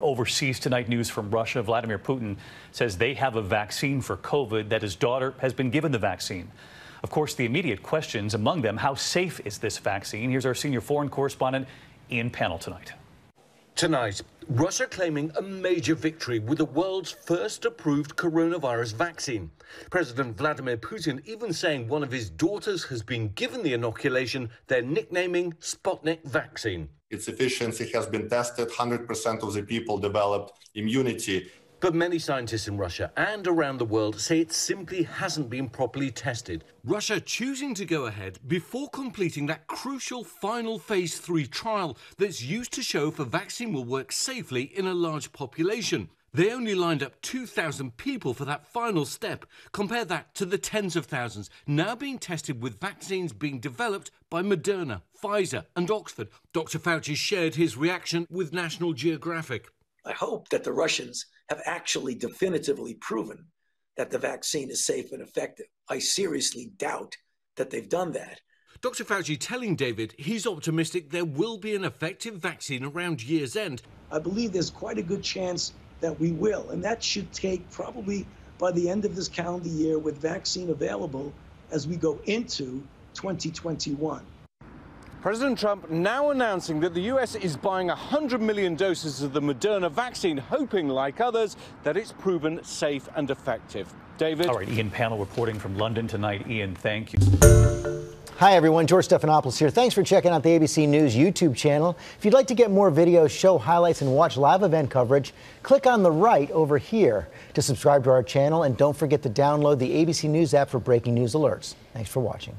Overseas tonight, news from Russia. Vladimir Putin says they have a vaccine for COVID, that his daughter has been given the vaccine. Of course, the immediate questions among them how safe is this vaccine? Here's our senior foreign correspondent, Ian Pannell, tonight. Tonight, Russia claiming a major victory with the world's first approved coronavirus vaccine. President Vladimir Putin even saying one of his daughters has been given the inoculation they're nicknaming Sputnik vaccine. Its efficiency has been tested. 100% of the people developed immunity. But many scientists in Russia and around the world say it simply hasn't been properly tested. Russia choosing to go ahead before completing that crucial final phase 3 trial that's used to show if a vaccine will work safely in a large population. They only lined up 2,000 people for that final step. Compare that to the tens of thousands now being tested with vaccines being developed by Moderna, Pfizer, and Oxford. Dr. Fauci shared his reaction with National Geographic. I hope that the Russians have actually definitively proven that the vaccine is safe and effective. I seriously doubt that they've done that. Dr. Fauci telling David he's optimistic there will be an effective vaccine around year's end. I believe there's quite a good chance that we will. And that should take probably by the end of this calendar year with vaccine available as we go into 2021. President Trump now announcing that the U.S. is buying 100 million doses of the Moderna vaccine, hoping, like others, that it's proven safe and effective. David? All right, Ian Pannell reporting from London tonight. Ian, thank you. Hi, everyone. George Stephanopoulos here. Thanks for checking out the ABC News YouTube channel. If you'd like to get more videos, show highlights, and watch live event coverage, click on the right over here to subscribe to our channel. And don't forget to download the ABC News app for breaking news alerts. Thanks for watching.